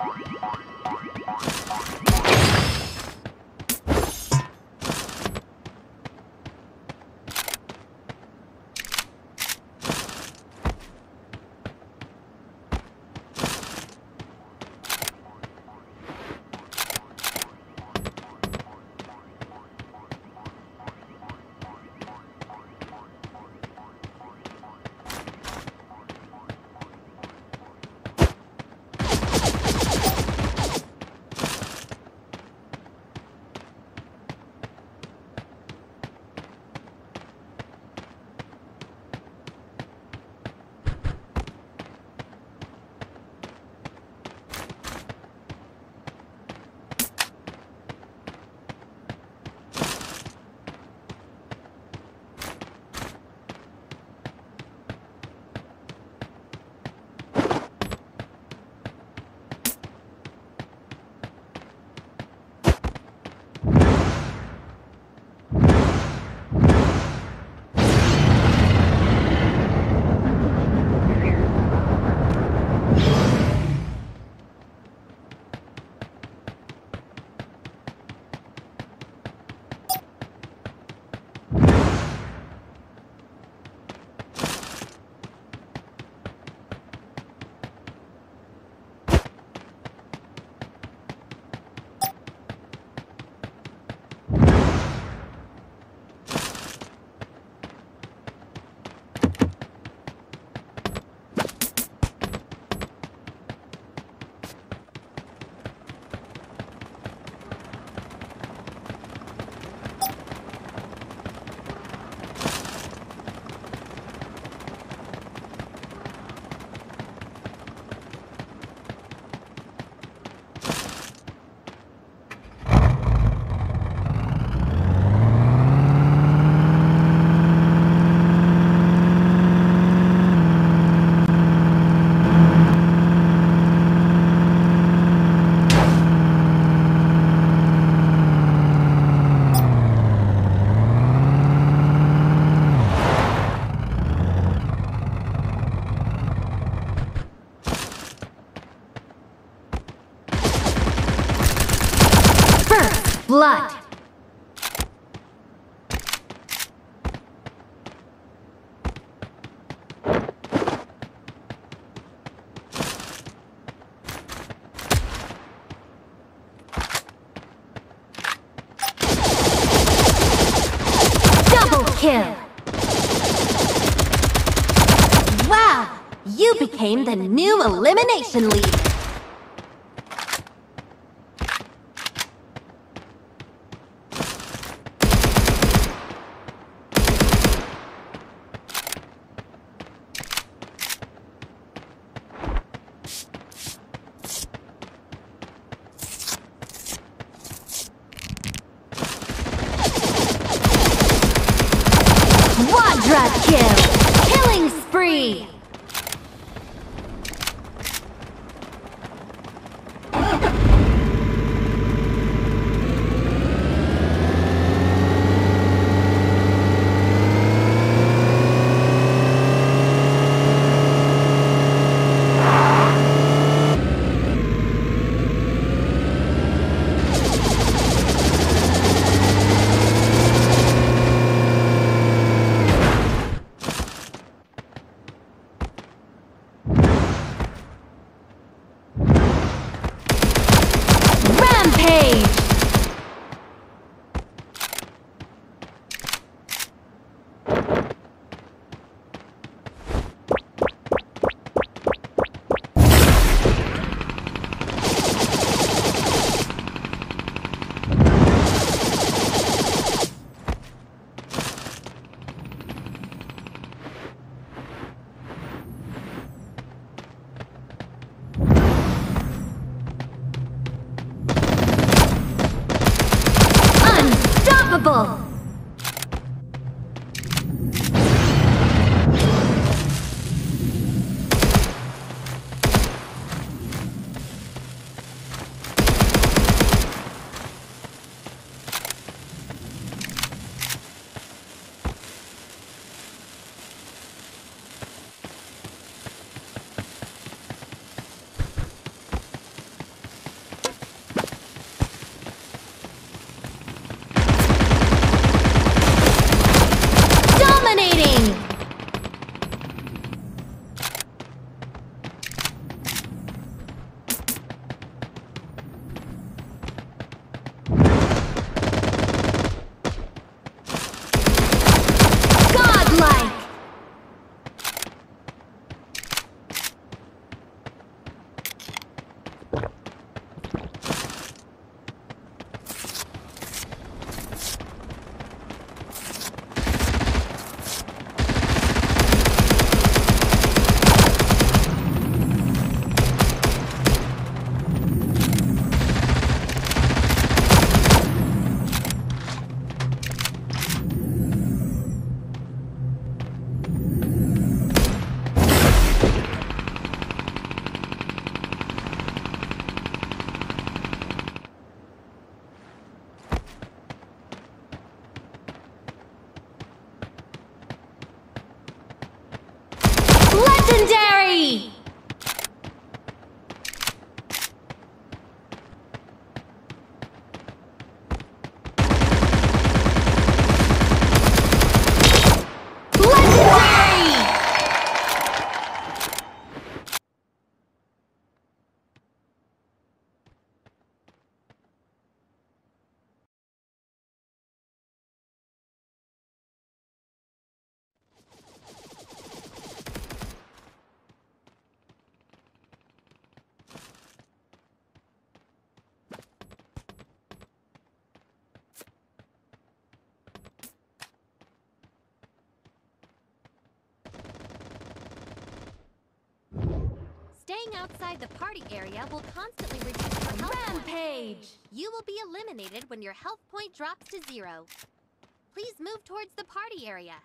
Bye. Blood. Double kill. Wow, you became the new elimination leader. Quadra kill! Killing Unstoppable! Staying outside the party area will constantly reduce your health. Rampage! You will be eliminated when your health point drops to zero. Please move towards the party area.